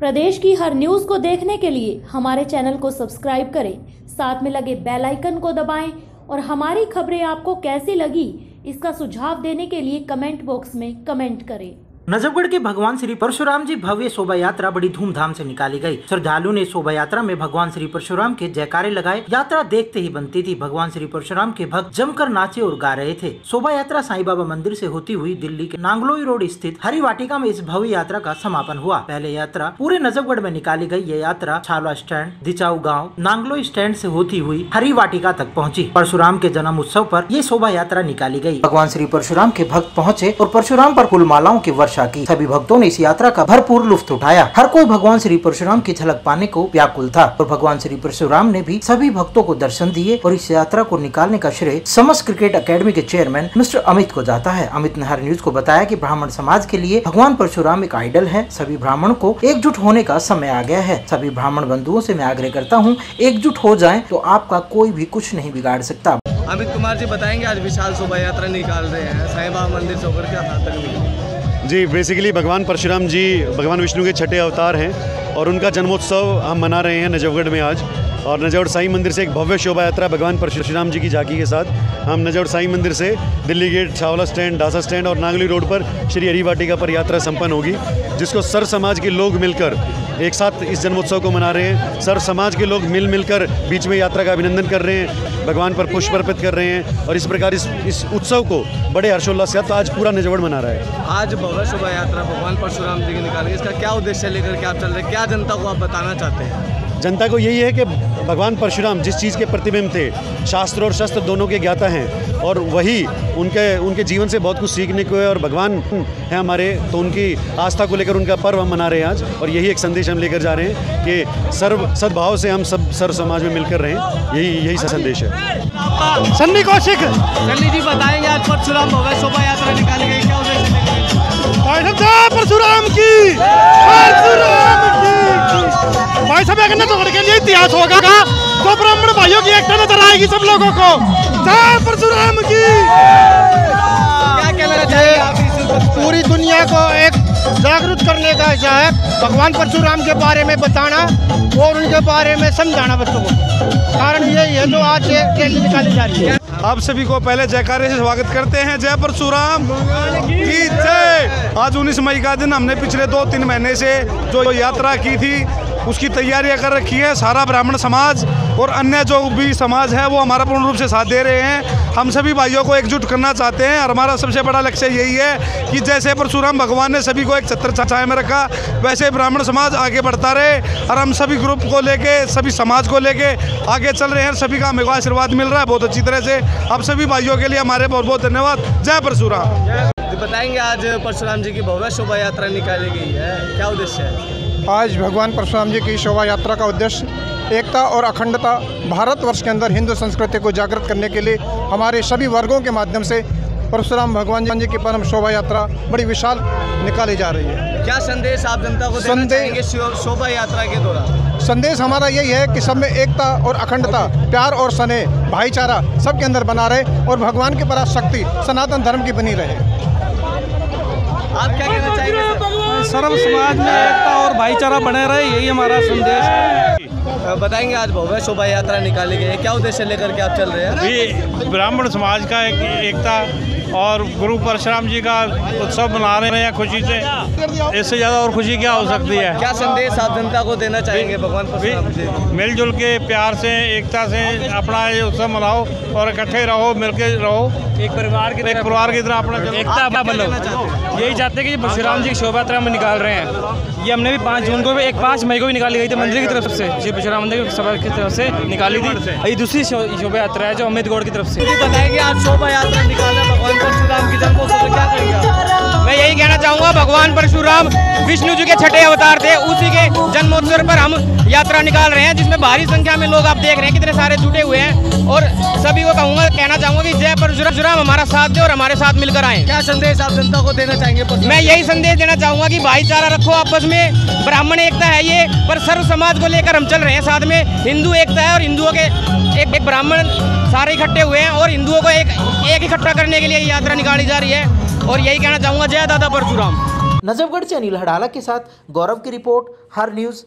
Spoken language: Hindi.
प्रदेश की हर न्यूज़ को देखने के लिए हमारे चैनल को सब्सक्राइब करें, साथ में लगे बेल आइकन को दबाएँ और हमारी खबरें आपको कैसी लगी, इसका सुझाव देने के लिए कमेंट बॉक्स में कमेंट करें। नजफगढ़ के भगवान श्री परशुराम जी भव्य शोभा यात्रा बड़ी धूमधाम से निकाली गई। श्रद्धालु ने शोभा यात्रा में भगवान श्री परशुराम के जयकारे लगाए। यात्रा देखते ही बनती थी। भगवान श्री परशुराम के भक्त जमकर नाचे और गा रहे थे। शोभा यात्रा साईं बाबा मंदिर से होती हुई दिल्ली के नांगलोई रोड स्थित हरी वाटिका में इस भव्य यात्रा का समापन हुआ। पहले यात्रा पूरे नजफगढ़ में निकाली गई ये यात्रा छावला स्टैंड, दिचाऊ गाँव, नांगलोई स्टैंड ऐसी होती हुई हरी वाटिका तक पहुँची। परशुराम के जन्म उत्सव आरोप ये शोभा यात्रा निकाली गई भगवान श्री परशुराम के भक्त पहुँचे और परशुराम आरोप फूल मालाओं के वर्षा की। सभी भक्तों ने इस यात्रा का भरपूर लुफ्त उठाया। हर कोई भगवान श्री परशुराम की झलक पाने को व्याकुल था और भगवान श्री परशुराम ने भी सभी भक्तों को दर्शन दिए और इस यात्रा को निकालने का श्रेय समस्त क्रिकेट अकेडमी के चेयरमैन मिस्टर अमित को जाता है। अमित ने हर न्यूज़ को बताया की ब्राह्मण समाज के लिए भगवान परशुराम एक आइडल है। सभी ब्राह्मण को एकजुट होने का समय आ गया है। सभी ब्राह्मण बंधुओं से मैं आग्रह करता हूँ, एकजुट हो जाए तो आपका कोई भी कुछ नहीं बिगाड़ सकता। अमित कुमार जी बताएँगे आज विशाल शोभा यात्रा निकाल रहे हैं। साईं बाबा मंदिर से होकर क्या था तक निकली जी बेसिकली भगवान परशुराम जी, भगवान विष्णु के छठे अवतार हैं और उनका जन्मोत्सव हम मना रहे हैं नजफगढ़ में आज। और नजौड़ साईं मंदिर से एक भव्य शोभा यात्रा भगवान परशुराम जी की झांकी के साथ हम नजौड़ साईं मंदिर से Delhi gate Chhawla stand Dhansa stand और नागली रोड पर श्री हरी वाटिका पर यात्रा संपन्न होगी, जिसको सर समाज के लोग मिलकर एक साथ इस जन्मोत्सव को मना रहे हैं। सर समाज के लोग मिल मिलकर बीच में यात्रा का अभिनंदन कर रहे हैं, भगवान पर पुष्प अर्पित कर रहे हैं और इस प्रकार इस इस उत्सव को बड़े हर्षोल्लास से तो आज पूरा निजवड़ मना रहा है। आज भव्य शोभा यात्रा भगवान परशुराम जी की निकालेंगे इसका क्या उद्देश्य लेकर के आप चल रहे हैं? क्या जनता को आप बताना चाहते हैं? जनता को यही है कि भगवान परशुराम जिस चीज़ के प्रतिबिंब थे शास्त्र और शस्त्र दोनों के ज्ञाता हैं और वही उनके उनके जीवन से बहुत कुछ सीखने को है और भगवान है हमारे तो उनकी आस्था को लेकर उनका पर्व हम मना रहे हैं आज और यही एक संदेश हम लेकर जा रहे हैं कि सर्व सद्भाव से हम सब सर्व समाज में मिलकर रहें यही यही संदेश है। सन्नी कौशिक। सन्नी जी बताएँगे आज परशुराम भव्य शोभा यात्रा निकाली गई क्या परशुराम की। साहब एक नज़र के लिए इतिहास होगा तो ब्राह्मण भाइयों की एकता नज़र आएगी सब लोगों को। जय परशुराम की क्या कहना चाहिए? आप इस उत्सव पर? दुनिया को एक जागरूक करने का ऐसा है। भगवान परशुराम के बारे में बताना और उनके बारे में समझाना बच्चों को। कारण यही है जो आज रैली निकाली जा रही है। आप सभी को पहले जयकारे से स्वागत करते हैं। जय परशुराम। की जय। आज 19 मई का दिन हमने पिछले दो तीन महीने से जो यात्रा की थी उसकी तैयारियाँ कर रखी है, सारा ब्राह्मण समाज और अन्य जो भी समाज है, वो हमारा पूर्ण रूप से साथ दे रहे हैं। हम सभी भाइयों को एकजुट करना चाहते हैं और हमारा सबसे बड़ा लक्ष्य यही है कि जैसे परशुराम भगवान ने सभी को एक छत्र छाया में रखा, वैसे ब्राह्मण समाज आगे बढ़ता रहे और हम सभी ग्रुप को लेके, सभी समाज को लेके आगे चल रहे हैं। सभी का हमें आशीर्वाद मिल रहा है बहुत अच्छी तरह से। आप सभी भाइयों के लिए हमारे बहुत बहुत धन्यवाद। जय परशुराम। बताएँगे आज परशुराम जी की भव्य शोभा यात्रा निकाली गई है। क्या उद्देश्य है? आज भगवान परशुराम जी की शोभा यात्रा का उद्देश्य एकता और अखंडता भारतवर्ष के अंदर हिंदू संस्कृति को जागृत करने के लिए हमारे सभी वर्गों के माध्यम से परशुराम भगवान जी की परम शोभा यात्रा बड़ी विशाल निकाली जा रही है। क्या संदेश आप जनता को संदेश- शोभा यात्रा के दौरान? संदेश हमारा यही है कि सब में एकता और अखंडता प्यार और स्नेह भाईचारा सबके अंदर बना रहे और भगवान की पराशक्ति सनातन धर्म की बनी रहे। आप क्या कहना चाहेंगे? सर्व समाज में एकता और भाईचारा बने रहे यही हमारा संदेश है। बताएँगे आज भव्य शोभा यात्रा निकाली गई है। क्या उद्देश्य लेकर के आप चल रहे हैं? भी ब्राह्मण समाज का एक एकता और गुरु परशुराम जी का उत्सव मना रहे हैं खुशी से। इससे ज़्यादा और खुशी क्या हो सकती है? क्या संदेश आप जनता को देना चाहेंगे भगवान परशुराम जी? मिलजुल के प्यार से एकता से अपना ये उत्सव मनाओ और इकट्ठे रहो मिलके रहो। एक परिवार की एक परिवार की तरह अपना एकता हैं? यही चाहते हैं कि परशुराम जी की शोभा यात्रा में निकाल रहे हैं। ये हमने भी पाँच जून को भी एक पाँच मई को भी निकाली गई थी मंदिर की तरफ़ से। श्री पिछड़ा मंदिर की सभा की तरफ़ से निकाली थी। ये दूसरी शोभा यात्रा है जो अमित गौड़ की तरफ़ से। बताएगी आज शोभा यात्रा निकालना भगवान परशुराम की जन्मोत्सव में क्या करेंगे। मैं यही कहना चाहूँगा भगवान परशुराम विष्णु जी के छठे अवतार थे उसी के जन्मोत्सव पर हम यात्रा निकाल रहे हैं जिसमें भारी संख्या में लोग आप देख रहे हैं कितने सारे जुटे हुए हैं। और सभी को कहूँगा कहना चाहूँगा कि जय परशुराम हमारा साथ दे और हमारे साथ मिलकर आए। क्या संदेश आप जनता को देना चाहेंगे मैं यही संदेश देना चाहूँगा कि भाईचारा रखो आपस में। ब्राह्मण एकता है ये पर सर्व समाज को लेकर हम चल रहे हैं साथ में। हिंदू एकता है और हिंदुओं के एक, एक ब्राह्मण सारे इकट्ठे हुए हैं और हिंदुओं को एक एक इकट्ठा करने के लिए यात्रा निकाली जा रही है। और यही कहना चाहूँगा जय दादा परशुराम। नजफगढ़ से अनिल हडाला के साथ गौरव की रिपोर्ट हर न्यूज़